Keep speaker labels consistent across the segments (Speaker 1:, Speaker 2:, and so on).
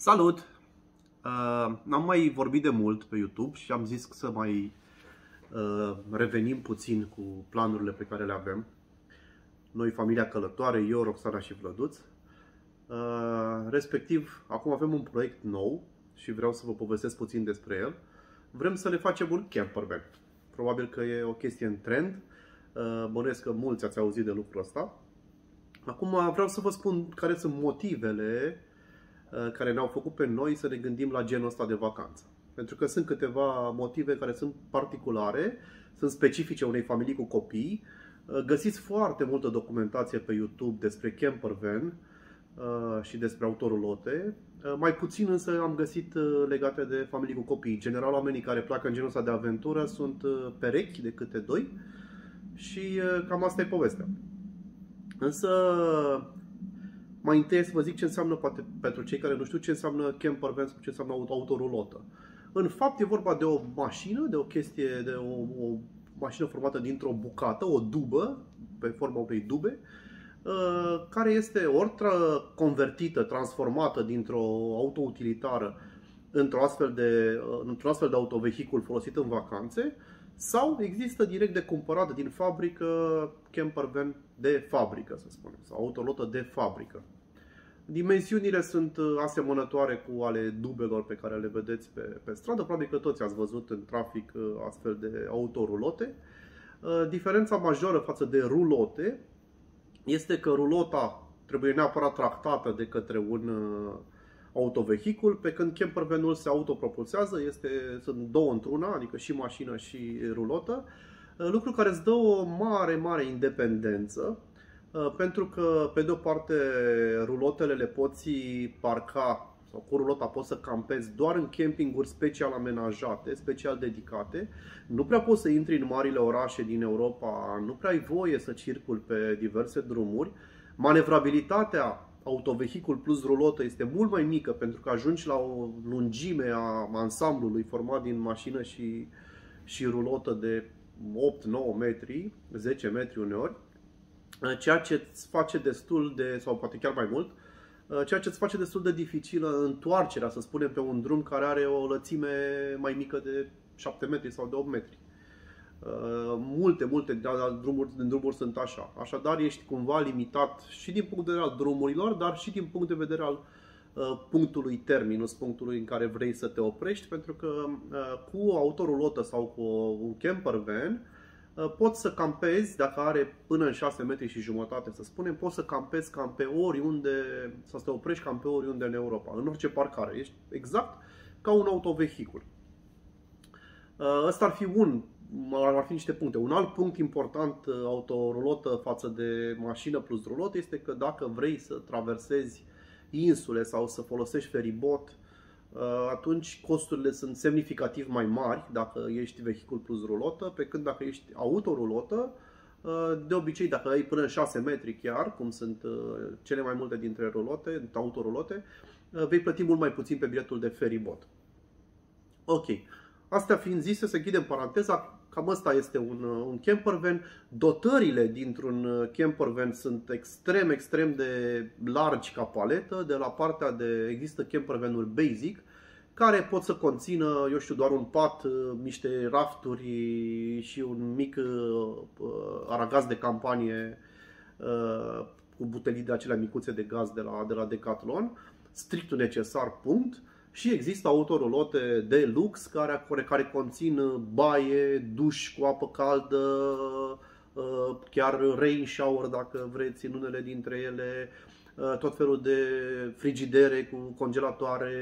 Speaker 1: Salut! Uh, am mai vorbit de mult pe YouTube și am zis să mai uh, revenim puțin cu planurile pe care le avem. Noi, familia călătoare, eu, Roxana și Vlăduț. Uh, respectiv, acum avem un proiect nou și vreau să vă povestesc puțin despre el. Vrem să le facem un campervan. Probabil că e o chestie în trend. Uh, bănuiesc că mulți ați auzit de lucrul ăsta. Acum vreau să vă spun care sunt motivele Uh, care ne-au făcut pe noi să ne gândim la genul ăsta de vacanță. Pentru că sunt câteva motive care sunt particulare, sunt specifice unei familii cu copii. Uh, găsiți foarte multă documentație pe YouTube despre campervan uh, și despre autorul lote. Mai puțin însă am găsit legate de familii cu copii. În general, oamenii care pleacă în genul ăsta de aventură sunt perechi de câte doi și cam asta e povestea. Însă mai întâi să vă zic ce înseamnă, poate pentru cei care nu știu, ce înseamnă camper van sau ce înseamnă autorulotă. În fapt e vorba de o mașină, de o chestie, de o, o mașină formată dintr-o bucată, o dubă, pe forma unei dube, uh, care este ori convertită, transformată dintr-o autoutilitară într-o astfel de, uh, într-un astfel de autovehicul folosit în vacanțe, sau există direct de cumpărat din fabrică camper van de fabrică, să spunem, sau autolotă de fabrică. Dimensiunile sunt uh, asemănătoare cu ale dubelor pe care le vedeți pe, pe stradă. Probabil că toți ați văzut în trafic uh, astfel de autorulote. Uh, diferența majoră față de rulote este că rulota trebuie neapărat tractată de către un autovehicul, pe când campervanul se autopropulsează, este, sunt două într-una, adică și mașină și rulotă, lucru care îți dă o mare, mare independență Uh, pentru că, pe de o parte, rulotele le poți parca sau cu rulota poți să campezi doar în campinguri special amenajate, special dedicate. Nu prea poți să intri în marile orașe din Europa, nu prea ai voie să circul pe diverse drumuri. Manevrabilitatea autovehicul plus rulotă este mult mai mică pentru că ajungi la o lungime a ansamblului format din mașină și, și rulotă de 8-9 metri, 10 metri uneori Uh, ceea ce îți face destul de, sau poate chiar mai mult, uh, ceea ce îți face destul de dificilă întoarcerea, să spunem, pe un drum care are o lățime mai mică de 7 metri sau de 8 metri. Uh, multe, multe drumuri, din drumuri sunt așa. Așadar, ești cumva limitat și din punct de vedere al drumurilor, dar și din punct de vedere al punctului terminus, punctului în care vrei să te oprești, pentru că cu autorulotă sau cu un camper van, Uh, poți să campezi, dacă are până în 6 metri și jumătate, să spunem, poți să campezi cam pe oriunde, să te oprești cam pe oriunde în Europa, în orice parcare. Ești exact ca un autovehicul. Uh, ăsta ar fi un, ar fi niște puncte. Un alt punct important uh, autorulotă față de mașină plus rulotă este că dacă vrei să traversezi insule sau să folosești feribot, Uh, atunci costurile sunt semnificativ mai mari dacă ești vehicul plus rulotă, pe când dacă ești autorulotă, uh, de obicei dacă ai până în 6 metri chiar, cum sunt uh, cele mai multe dintre rulote, autorulote, vei plăti mult mai puțin pe biletul de feribot. Ok. Astea fiind zise, să ghidem paranteza, cam asta este un, un campervan. Dotările dintr-un campervan sunt extrem, extrem de largi ca paletă. De la partea de, există campervanuri basic, care pot să conțină, eu știu, doar un pat, niște rafturi și un mic uh, aragaz de campanie uh, cu butelii de acelea micuțe de gaz de la, de la Decathlon, strict necesar, punct. Și există autorulote de lux care, care conțin baie, duș cu apă caldă, uh, chiar rain shower dacă vreți în unele dintre ele, uh, tot felul de frigidere cu congelatoare,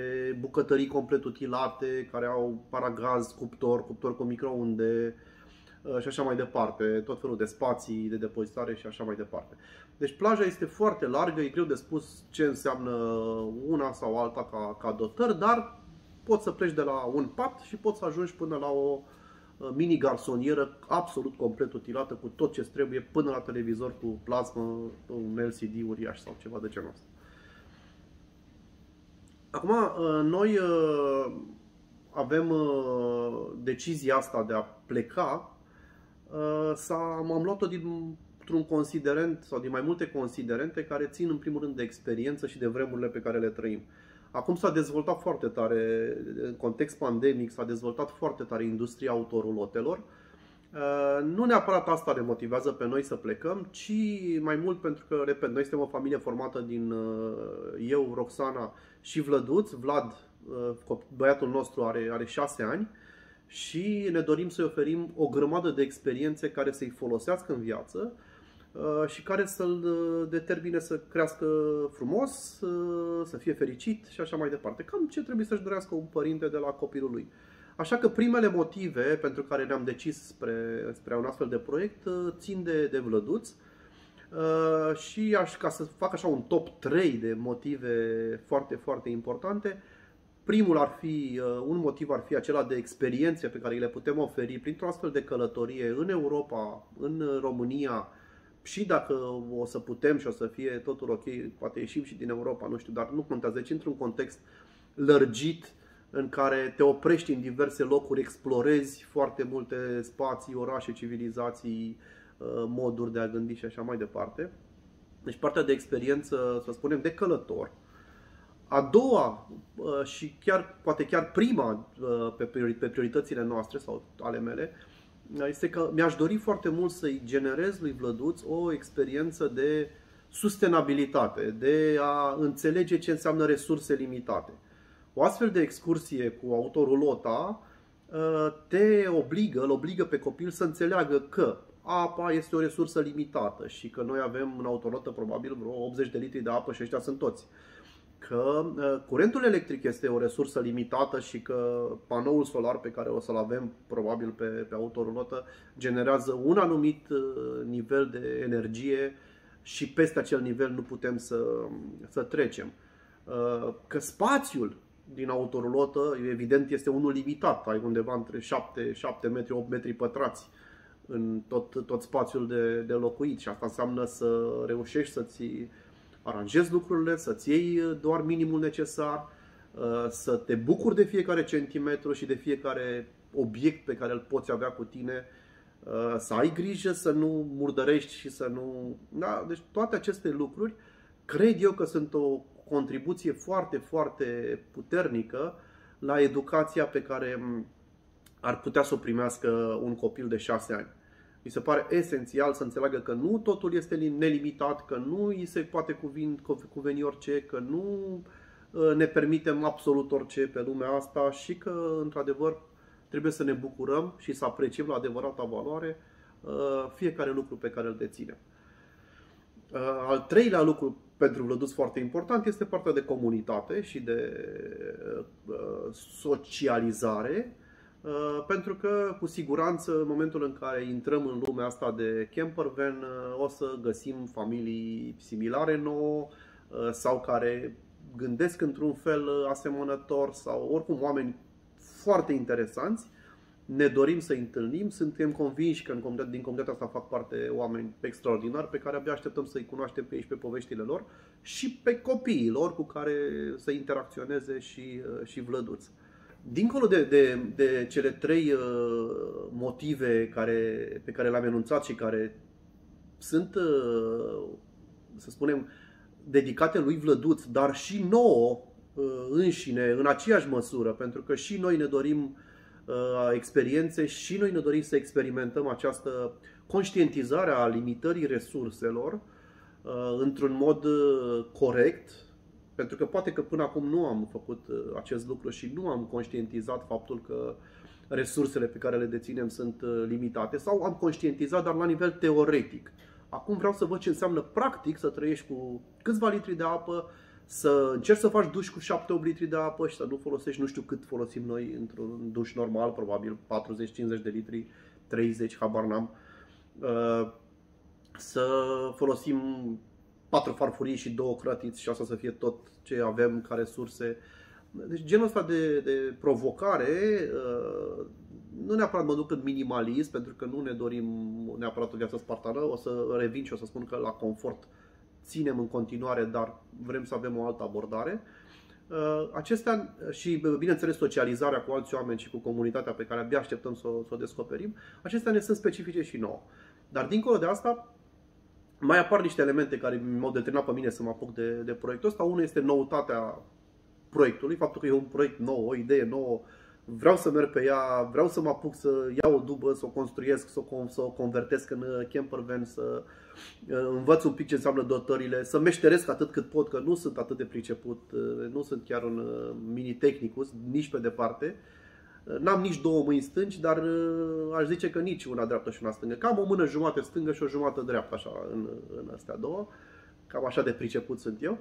Speaker 1: bucătării complet utilate care au paragaz, cuptor, cuptor cu microunde, Uh, și așa mai departe, tot felul de spații de depozitare și așa mai departe. Deci plaja este foarte largă, e greu de spus ce înseamnă una sau alta ca, ca dotări, dar poți să pleci de la un pat și poți să ajungi până la o uh, mini garsonieră absolut complet utilată cu tot ce trebuie până la televizor cu plasmă, un LCD uriaș sau ceva de genul ăsta. Acum, uh, noi avem decizia asta de a pleca Uh, s-a, m-am luat-o dintr-un considerent sau din mai multe considerente care țin în primul rând de experiență și de vremurile pe care le trăim. Acum s-a dezvoltat foarte tare, în context pandemic, s-a dezvoltat foarte tare industria autorulotelor. Uh, nu neapărat asta ne motivează pe noi să plecăm, ci mai mult pentru că, repet, noi suntem o familie formată din uh, eu, Roxana și Vlăduț. Vlad, uh, băiatul nostru, are, are șase ani și ne dorim să-i oferim o grămadă de experiențe care să-i folosească în viață Uh, și care să-l uh, determine să crească frumos, uh, să fie fericit și așa mai departe. Cam ce trebuie să-și dorească un părinte de la copilul lui. Așa că primele motive pentru care ne-am decis spre, spre un astfel de proiect țin de, de vlăduț și aș, ca să fac așa un top 3 de motive foarte, foarte importante, primul ar fi, un motiv ar fi acela de experiențe pe care le putem oferi printr-o astfel de călătorie în Europa, în România, și dacă o să putem și o să fie totul ok, poate ieșim și din Europa, nu știu, dar nu contează. Deci într-un context lărgit în care te oprești în diverse locuri, explorezi foarte multe spații, orașe, civilizații, uh, moduri de a gândi și așa mai departe. Deci partea de experiență, să spunem, de călător. A doua uh, și chiar, poate chiar prima uh, pe prioritățile noastre sau ale mele, este că mi-aș dori foarte mult să-i generez lui Vlăduț o experiență de sustenabilitate, de a înțelege ce înseamnă resurse limitate. O astfel de excursie cu autorulota ă, te obligă, îl obligă pe copil să înțeleagă că apa este o resursă limitată și că noi avem în autorotă probabil vreo 80 de litri de apă și ăștia sunt toți că uh, curentul electric este o resursă limitată și că panoul solar pe care o să-l avem probabil pe, pe autorulotă generează un anumit uh, nivel de energie și peste acel nivel nu putem să, să trecem. Uh, că spațiul din autorulotă, evident, este unul limitat. Ai undeva între 7, 7 metri, 8 metri pătrați în tot, tot spațiul de, de locuit și asta înseamnă să reușești să-ți aranjezi lucrurile, să-ți iei uh, doar minimul necesar, uh, să te bucuri de fiecare centimetru și de fiecare obiect pe care îl poți avea cu tine, uh, să ai grijă să nu murdărești și să nu... Da? Deci toate aceste lucruri cred eu că sunt o contribuție foarte, foarte puternică la educația pe care mm, ar putea să o primească un copil de 6 ani. Mi se pare esențial să înțeleagă că nu totul este nelimitat, că nu îi se poate cuvin, cuveni orice, că nu ă, ne permitem absolut orice pe lumea asta și că, într-adevăr, trebuie să ne bucurăm și să apreciem la adevărata valoare ă, fiecare lucru pe care îl deținem. Ă, al treilea lucru pentru Vlăduț foarte important este partea de comunitate și de socializare Uh, pentru că, cu siguranță, în momentul în care intrăm în lumea asta de campervan, uh, o să găsim familii similare nouă uh, sau care gândesc într-un fel asemănător sau oricum oameni foarte interesanți. Ne dorim să întâlnim, suntem convinși că din comunitatea asta fac parte oameni extraordinari pe care abia așteptăm să-i cunoaștem pe ei și pe poveștile lor și pe copiii lor cu care să interacționeze și, și vlăduți. Dincolo de, de, de cele trei uh, motive care, pe care le-am enunțat și care sunt, uh, să spunem, dedicate lui Vlăduț, dar și nouă uh, înșine, în aceeași măsură, pentru că și noi ne dorim uh, experiențe și noi ne dorim să experimentăm această conștientizare a limitării resurselor uh, într-un mod uh, corect, pentru că poate că până acum nu am făcut uh, acest lucru și nu am conștientizat faptul că resursele pe care le deținem sunt uh, limitate sau am conștientizat, dar la nivel teoretic. Acum vreau să văd ce înseamnă practic să trăiești cu câțiva litri de apă, să încerci să faci duș cu 7-8 litri de apă și să nu folosești nu știu cât folosim noi într-un duș normal, probabil 40-50 de litri, 30, habar n-am. Uh, să folosim patru farfurii și două cratiți și asta să fie tot ce avem ca resurse. Deci genul ăsta de, de provocare uh, nu neapărat mă duc în minimalism, pentru că nu ne dorim neapărat o viață spartană, o să revin și o să spun că la confort ținem în continuare, dar vrem să avem o altă abordare. Uh, acestea și, bineînțeles, socializarea cu alți oameni și cu comunitatea pe care abia așteptăm să, să o descoperim, acestea ne sunt specifice și nouă. Dar, dincolo de asta, mai apar niște elemente care m-au determinat pe mine să mă apuc de, de proiectul ăsta. Unul este noutatea proiectului, faptul că e un proiect nou, o idee nouă, vreau să merg pe ea, vreau să mă apuc să iau o dubă, să o construiesc, să o, să o convertesc în uh, campervan, să uh, învăț un pic ce înseamnă dotările, să meșteresc atât cât pot, că nu sunt atât de priceput, uh, nu sunt chiar un mini tehnicus, nici pe departe. N-am nici două mâini stângi, dar aș zice că nici una dreaptă și una stângă. Cam o mână jumate stângă și o jumătate dreaptă, așa, în, în astea două. Cam așa de priceput sunt eu.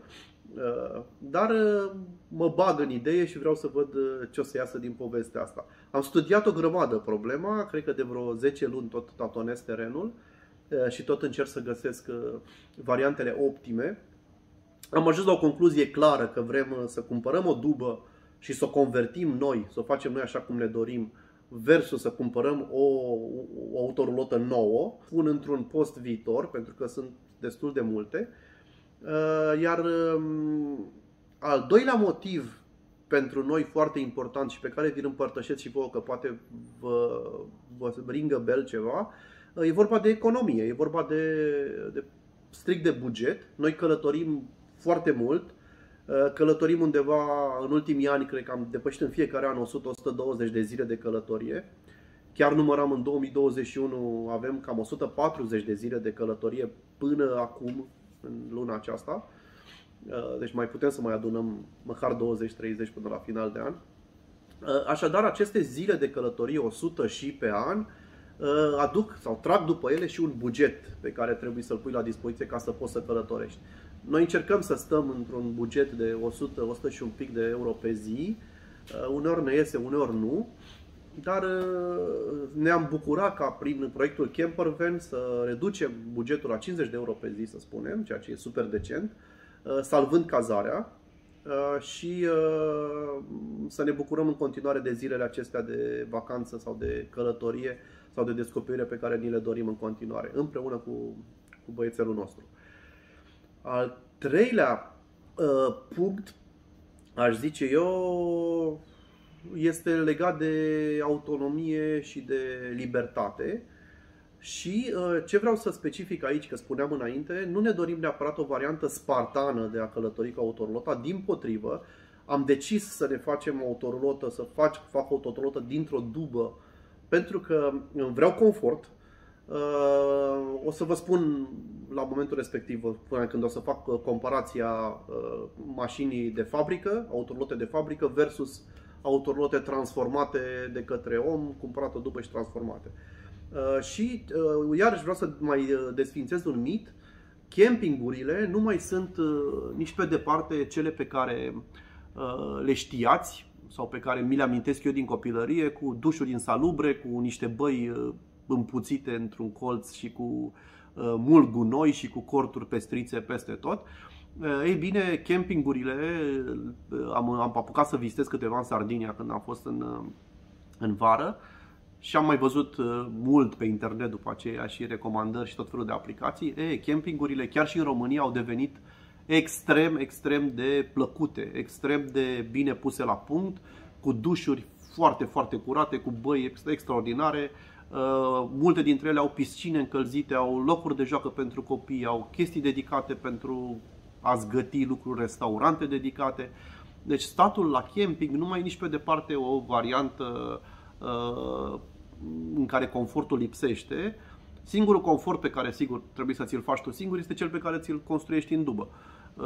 Speaker 1: Uh, dar uh, mă bag în idee și vreau să văd uh, ce o să iasă din povestea asta. Am studiat o grămadă problema, cred că de vreo 10 luni tot tatonez terenul și tot încerc să găsesc variantele optime. Am ajuns la o concluzie clară că vrem să cumpărăm o dubă și să o convertim noi, să o facem noi așa cum ne dorim, versus să cumpărăm o, o autorulotă nouă, pun într-un post viitor, pentru că sunt destul de multe, Uh, iar um, al doilea motiv pentru noi foarte important și pe care vi-l împărtășesc și vouă că poate vă, vă ringă bel ceva, uh, e vorba de economie, e vorba de, de strict de buget. Noi călătorim foarte mult, uh, călătorim undeva în ultimii ani, cred că am depășit în fiecare an 100-120 de zile de călătorie. Chiar număram în 2021, avem cam 140 de zile de călătorie până acum în luna aceasta. Uh, deci mai putem să mai adunăm măcar 20-30 până la final de an. Uh, așadar, aceste zile de călătorie, 100 și pe an, uh, aduc sau trag după ele și un buget pe care trebuie să-l pui la dispoziție ca să poți să călătorești. Noi încercăm să stăm într-un buget de 100, 100 și un pic de euro pe zi. Uneori ne iese, uneori nu dar uh, ne-am bucurat ca prin proiectul Campervan să reducem bugetul la 50 de euro pe zi, să spunem, ceea ce e super decent, uh, salvând cazarea uh, și să ne bucurăm în continuare de zilele acestea de vacanță sau de călătorie sau de descoperire pe care ni le dorim în continuare, împreună cu, cu băiețelul nostru. Al treilea punct, aș zice eu, este legat de autonomie și de libertate. Și uh, ce vreau să specific aici, că spuneam înainte, nu ne dorim neapărat o variantă spartană de a călători cu autorolota, din potrivă, am decis să ne facem o autorulotă, să fac, fac o autorulotă dintr-o dubă, pentru că vreau confort. Uh, o să vă spun la momentul respectiv, până când o să fac comparația uh, mașinii de fabrică, autorulote de fabrică versus autorulote transformate de către om, cumpărate după și transformate. Uh, și uh, iarăși vreau să mai uh, desfințez un mit. Campingurile nu mai sunt nici pe departe cele pe care le știați sau pe care mi le amintesc eu din copilărie, cu dușuri insalubre, cu niște băi împuțite într-un colț și cu mult gunoi și cu corturi pestrițe peste tot. Eh, ei bine, campingurile, eh, am, am apucat să vizitez câteva în Sardinia când am fost în, eh, în vară și am mai văzut mult pe internet după aceea și recomandări și tot felul de aplicații. E, campingurile chiar și în România au devenit extrem, extrem de plăcute, extrem de bine puse la punct, cu dușuri foarte, foarte curate, cu băi extraordinare. multe dintre ele au piscine încălzite, au locuri de joacă pentru copii, au chestii dedicate pentru a zgăti lucruri, restaurante dedicate. Deci statul la camping nu mai e nici pe departe o variantă uh, în care confortul lipsește. Singurul confort pe care sigur trebuie să ți-l faci tu singur este cel pe care ți-l construiești în dubă. Uh,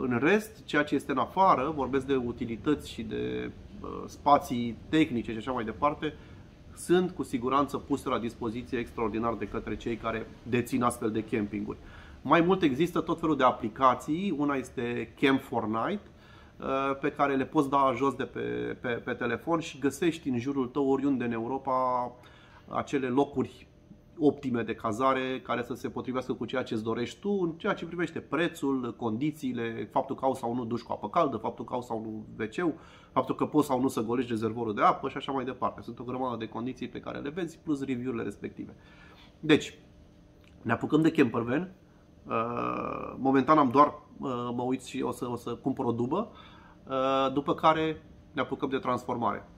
Speaker 1: în rest, ceea ce este în afară, vorbesc de utilități și de uh, spații tehnice și așa mai departe, sunt cu siguranță puse la dispoziție extraordinar de către cei care dețin astfel de campinguri. Mai mult există tot felul de aplicații. Una este Camp for Night, uh, pe care le poți da jos de pe, pe, pe telefon și găsești în jurul tău oriunde în Europa acele locuri optime de cazare care să se potrivească cu ceea ce îți dorești tu în ceea ce privește prețul, condițiile, faptul că au sau nu duș cu apă caldă, faptul că au sau nu wc faptul că poți sau nu să golești rezervorul de apă și așa mai departe. Sunt o grămadă de condiții pe care le vezi plus review-urile respective. Deci, ne apucăm de campervan, Uh, momentan am doar, uh, mă uit și o să, o să cumpăr o dubă, uh, după care ne apucăm de transformare.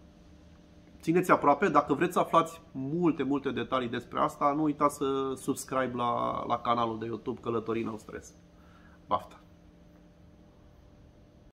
Speaker 1: Țineți aproape, dacă vreți să aflați multe, multe detalii despre asta, nu uitați să subscribe la, la canalul de YouTube Călătorii No Stres. Baftă!